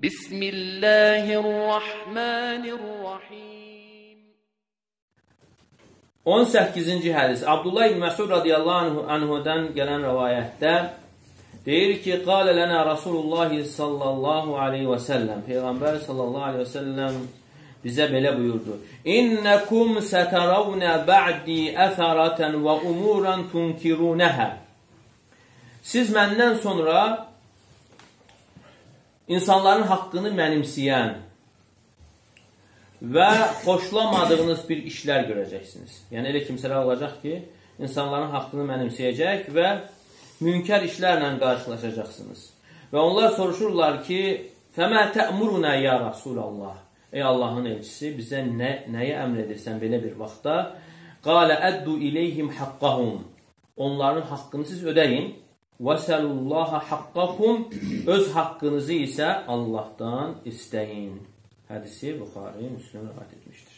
بسم الله الرحمن الرحيم 18-ci hədis Abdullah ibn Məsud radiyallahu anhu, anhudan gələn rəvayətdə deyir ki, qalə lənə Rasulullah sallallahu aleyhi və səlləm Peyğəmbər sallallahu aleyhi və səlləm bizə belə buyurdu. İnnəkum sətəravnə bə'di əthərətən və umuran tunkirunəhə Siz məndən sonra insanların haqqını mənimsəyən və xoşlamadığınız bir işlər görəcəksiniz. Yəni, elə kimsələr olacaq ki, insanların haqqını mənimsəyəcək və münkər işlərlə qarşılaşacaqsınız. Və onlar soruşurlar ki, Fəmə tə'murunə ya Rasulallah. Ey Allahın elçisi, bizə nə, nəyə əmr edirsən belə bir vaxtda? Qalə əddu iləyhim haqqahum. Onların haqqını siz ödəyin. Vəsəlullaha haqqakum. Öz haqqınızı isə Allahdan istəyin. Hədisi Buxari, Müslüm rəvat etmişdir.